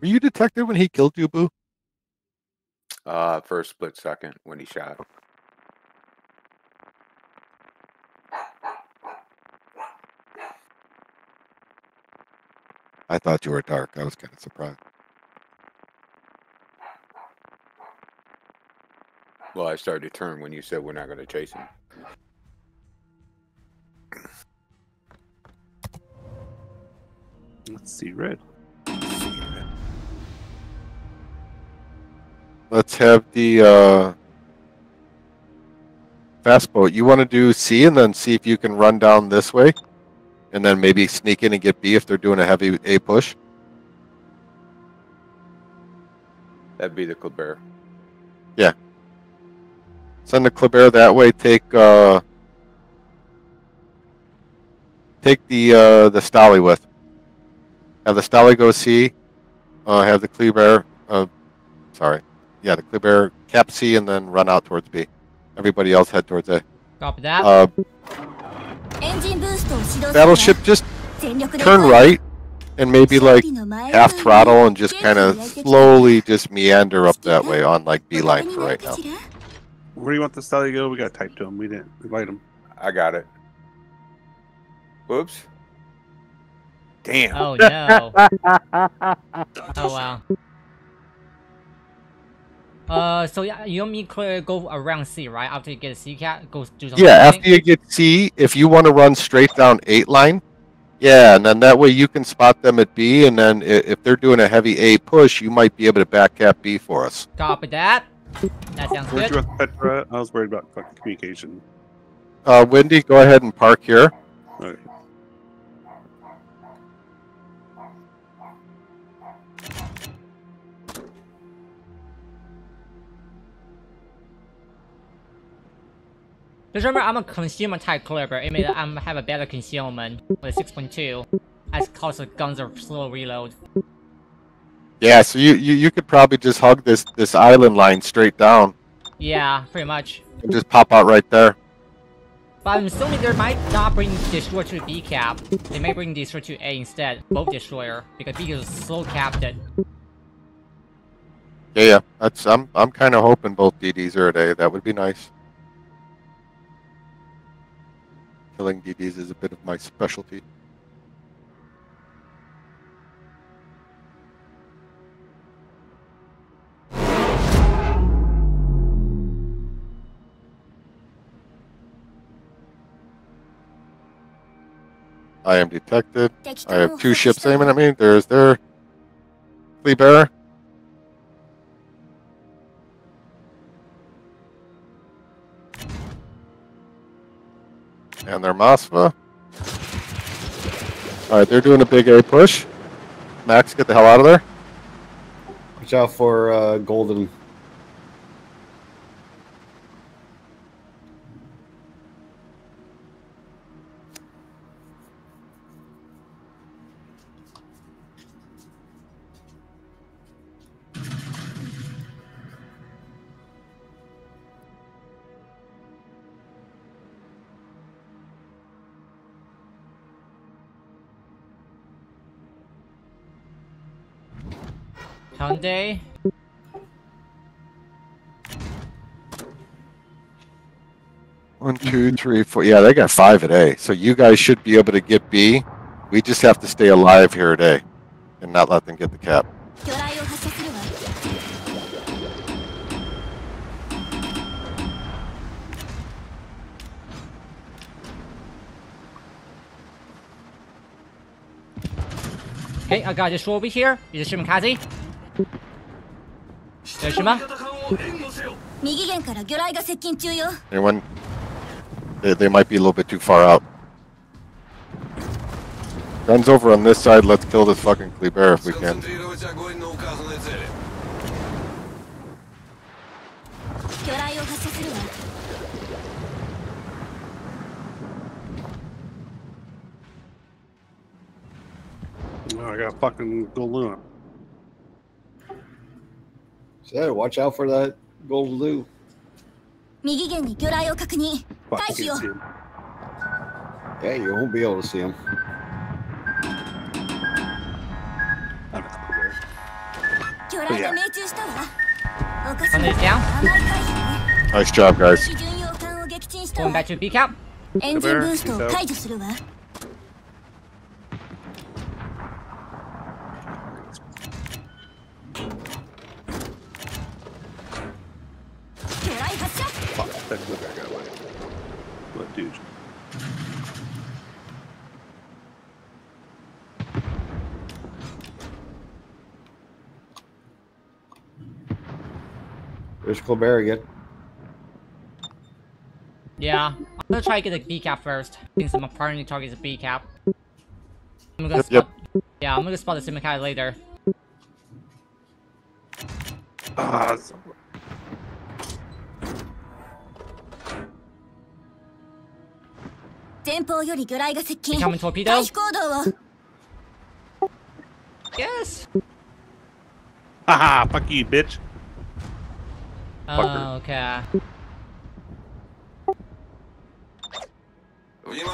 Were you detected when he killed you, Boo? Uh, for a split second when he shot. I thought you were dark. I was kind of surprised. Well, I started to turn when you said we're not going to chase him. Let's see red. Let's have the uh, fast boat. You want to do C and then see if you can run down this way, and then maybe sneak in and get B if they're doing a heavy A push. That'd be the Kleber. Yeah. Send the Kleber that way. Take uh, take the uh, the Stolly with. Have the Stolly go C. Uh, have the Kleber. Uh, sorry, yeah, the Kleber cap C and then run out towards B. Everybody else head towards A. Copy that. Uh, battleship, just turn right and maybe like half throttle and just kind of slowly just meander up that way on like B line for right now. Where do you want the stallion to go? We got type to him. We didn't invite him. I got it. Whoops. Damn. Oh no. oh wow. Uh, so yeah, you want me to go around C, right? After you get a C cat, go do something. Yeah, after you get C, if you want to run straight down eight line, yeah, and then that way you can spot them at B, and then if they're doing a heavy A push, you might be able to back cap B for us. Copy that. That sounds Where'd good. you Petra? I was worried about fucking communication. Uh, Wendy, go ahead and park here. Just remember, I'm a consumer type caliber. It means I have a better concealment with 6.2. As cause the guns are slow reload. Yeah, so you, you, you could probably just hug this, this island line straight down Yeah, pretty much. and just pop out right there. But I'm assuming they might not bring Destroyer to B cap. They may bring Destroyer to A instead, both Destroyer, because B is slow capped. Yeah, yeah. That's I'm I'm kind of hoping both DDs are at A. That would be nice. Killing DDs is a bit of my specialty. I am detected. I have two ships aiming at me. There's their flea bearer. And their Masva. Alright, they're doing a big A push. Max, get the hell out of there. Watch out for uh, golden. Hyundai. One, two, three, four. Yeah, they got five at A. So you guys should be able to get B. We just have to stay alive here at A and not let them get the cap. Okay, I got this over here. Is this Shimakaze? Anyone? They, they might be a little bit too far out. Guns over on this side, let's kill this fucking Kleber if we can. Oh, I got fucking Goluna. Luna. So watch out for that gold blue. 右舷に魚雷を確認 Fuck, 回 I 避 can't を see him. Yeah, you won't be able to see him. I'm not there. 雷が命中したわおかし Thunder な is down. 甘い回避ね Nice job, guys. 敵巡洋艦を撃沈した Going わ back to B cap. エンジンブーストを解除するわ There's Colbert again. Yeah. I'm gonna try to get a B cap first, since I'm primarily targeting a B cap. I'm gonna yep, spot yep. Yeah, I'm gonna spot the Simikai later. Ah, so Becoming torpedo? Yes! Haha, fuck you, bitch. Oh, okay.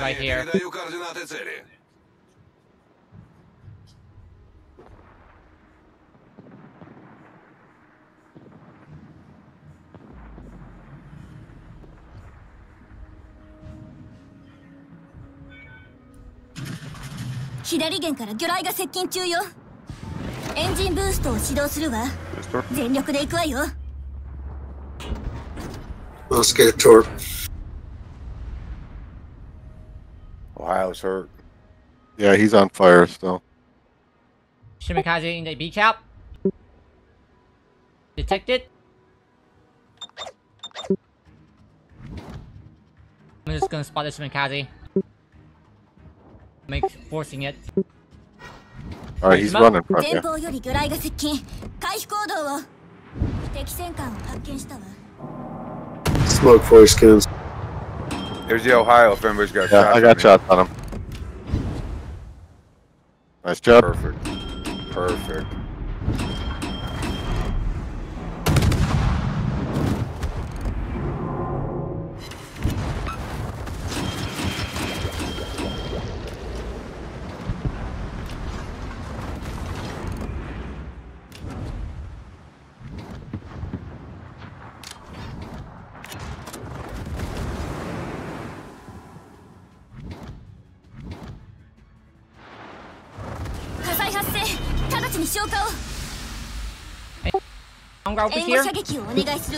Right here. 左舷から魚雷が接近中よエンジンブーストを始動するわ全力で行くわよ Let's get a torp. Ohio's hurt. Yeah, he's on fire still. Shimakaze in the B cap. Detected. I'm just gonna spot the Shimakaze. Make forcing it. All right, he's running from you. Smoke for his skins. There's the Ohio if anybody's got Yeah, shots I got me. shots on him. Nice job. Perfect. Perfect.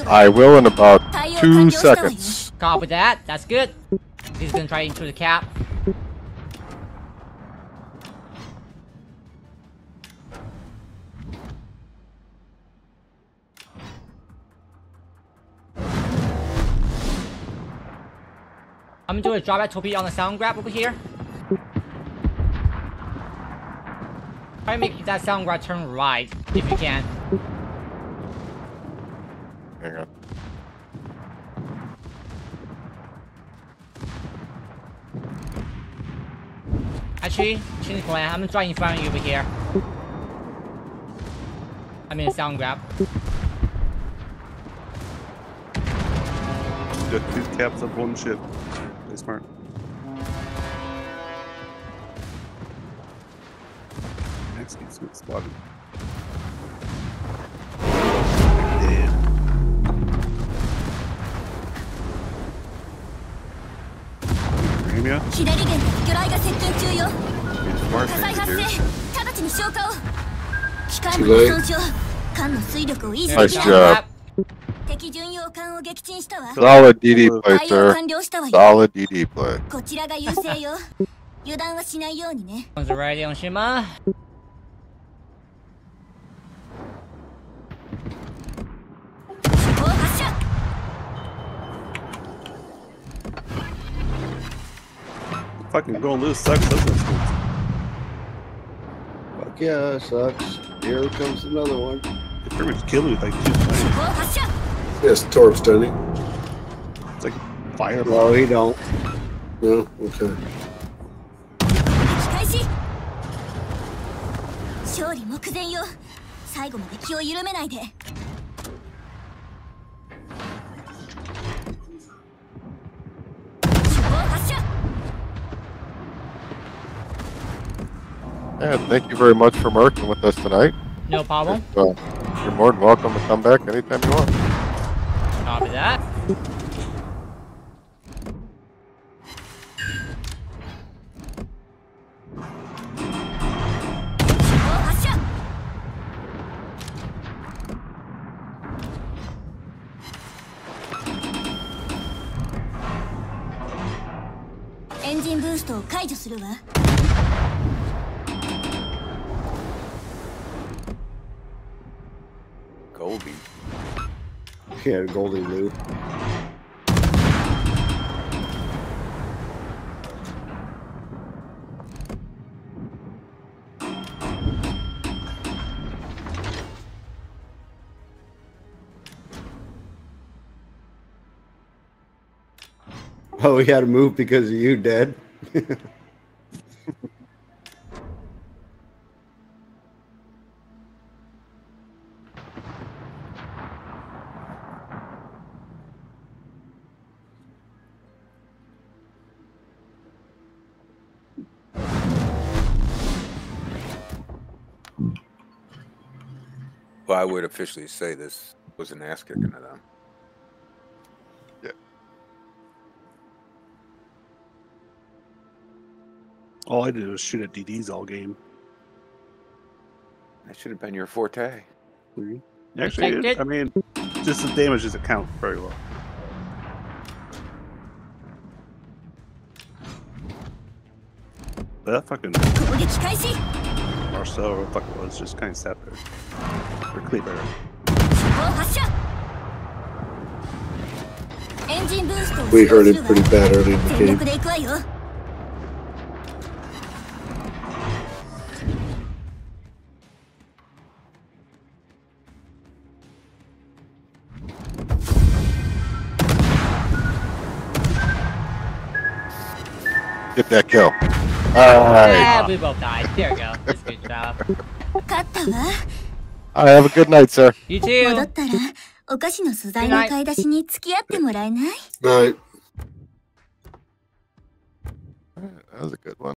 I will in about two seconds. Copy that. That's good. He's gonna try into the cap. I'm gonna do a drawback torpedo on the sound grab over here. Try to make that sound grab turn right if you can. Hang on. Actually, change plan. I'm gonna try in front of you over here. I mean, sound grab. Got two caps of one ship. They smart. 艦の水力を維持 Nice でき job. ない Grab. 敵巡洋艦を撃沈したわ Solid DD play, 対応 sir. 完了したわよ Solid DD play. こちらが優勢よ油断はしないようにね fucking going loose sucks, doesn't it? Fuck yeah, sucks. Here comes another one. They pretty much killed me with like two times. Yes, Torps, doesn't he? It's like fire. No, he don't. No? Okay. And thank you very much for working with us tonight. No problem. Uh, You're more than welcome to come back anytime you want. Copy that. 発射エンジンブーストを解除するわ Goldie. Yeah, Goldie Lou. Oh, he had to move because of you, Dad. Well, I would officially say this was an ass kicking to them. Yeah. All I did was shoot at DDs all game. That should have been your forte. Mm-hmm. Actually, it. I mean, just the damage doesn't count very well. That fucking Marcel, what the fuck it was, just kind of sat there for Cleaver. We heard it pretty bad early in the game. Get that kill. Alright. Yeah, we both died. There we go. That's good job. 勝ったわ Alright, have a good night, sir. You 戻 too. ったらお菓子の素材の買い出しに付き合ってもらえない Night. That was a good one.